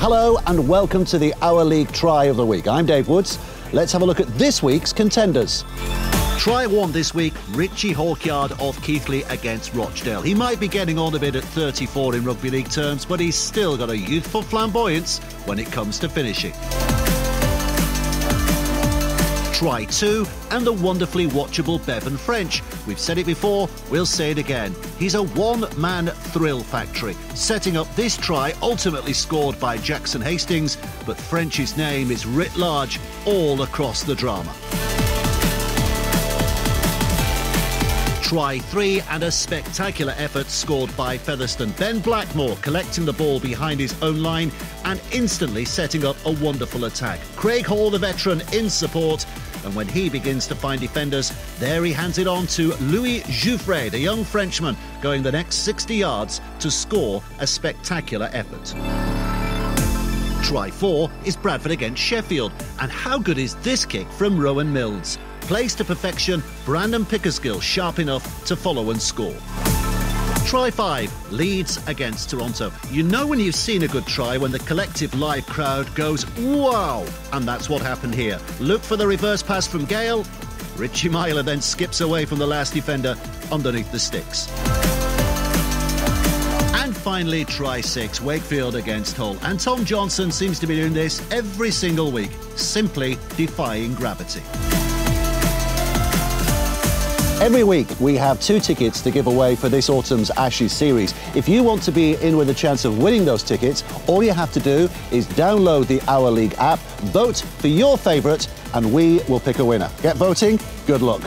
Hello and welcome to the Our League Try of the Week. I'm Dave Woods. Let's have a look at this week's contenders. Try one this week, Richie Hawkyard off Keighley against Rochdale. He might be getting on a bit at 34 in rugby league terms, but he's still got a youthful flamboyance when it comes to finishing. Try 2 and the wonderfully watchable Bevan French. We've said it before, we'll say it again. He's a one-man thrill factory, setting up this try ultimately scored by Jackson Hastings, but French's name is writ large all across the drama. Try three and a spectacular effort scored by Featherstone. Ben Blackmore collecting the ball behind his own line and instantly setting up a wonderful attack. Craig Hall, the veteran, in support. And when he begins to find defenders, there he hands it on to Louis Jouffret, the young Frenchman, going the next 60 yards to score a spectacular effort. Try four is Bradford against Sheffield. And how good is this kick from Rowan Milnes? Placed to perfection, Brandon Pickersgill sharp enough to follow and score. Try five, Leeds against Toronto. You know when you've seen a good try when the collective live crowd goes, wow! And that's what happened here. Look for the reverse pass from Gale. Richie Myler then skips away from the last defender underneath the sticks. And finally, try six, Wakefield against Hull. And Tom Johnstone seems to be doing this every single week, simply defying gravity. Every week, we have two tickets to give away for this autumn's Ashes series. If you want to be in with a chance of winning those tickets, all you have to do is download the Our League app, vote for your favourite, and we will pick a winner. Get voting. Good luck.